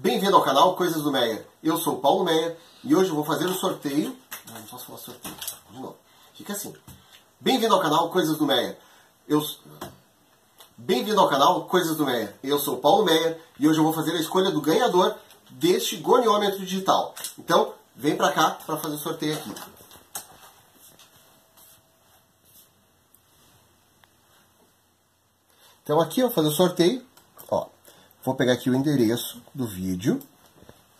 Bem-vindo ao canal Coisas do Meyer. Eu sou o Paulo Meyer e hoje eu vou fazer o sorteio. Não, posso falar sorteio. De novo. Fica assim. Bem-vindo ao canal Coisas do Meyer. Eu... Bem-vindo ao canal Coisas do Meyer. Eu sou o Paulo Meyer e hoje eu vou fazer a escolha do ganhador deste goniômetro digital. Então, vem pra cá para fazer o sorteio aqui. Então aqui eu vou fazer o sorteio. Vou pegar aqui o endereço do vídeo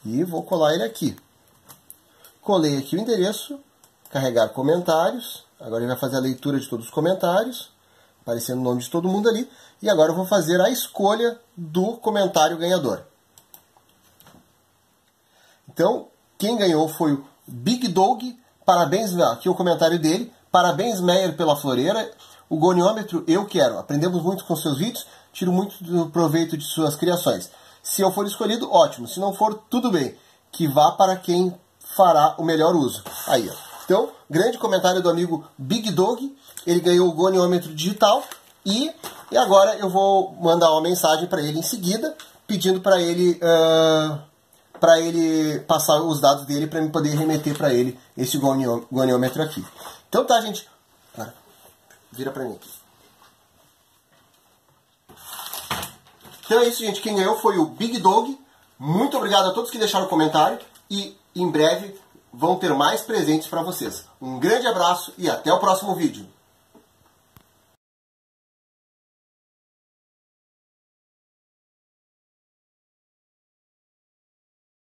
e vou colar ele aqui. Colei aqui o endereço, carregar comentários. Agora ele vai fazer a leitura de todos os comentários, aparecendo o nome de todo mundo ali. E agora eu vou fazer a escolha do comentário ganhador. Então, quem ganhou foi o Big Dog. Parabéns, aqui o comentário dele. Parabéns, Meyer, pela floreira. O goniômetro eu quero. Aprendemos muito com seus vídeos, tiro muito do proveito de suas criações. Se eu for escolhido, ótimo. Se não for, tudo bem. Que vá para quem fará o melhor uso. Aí, ó. Então, grande comentário do amigo Big Dog. Ele ganhou o goniômetro digital e, e agora eu vou mandar uma mensagem para ele em seguida, pedindo para ele uh, para ele passar os dados dele para eu poder remeter para ele esse goniômetro aqui. Então tá, gente. Vira pra mim aqui. Então é isso, gente. Quem ganhou foi o Big Dog. Muito obrigado a todos que deixaram comentário. E em breve vão ter mais presentes para vocês. Um grande abraço e até o próximo vídeo.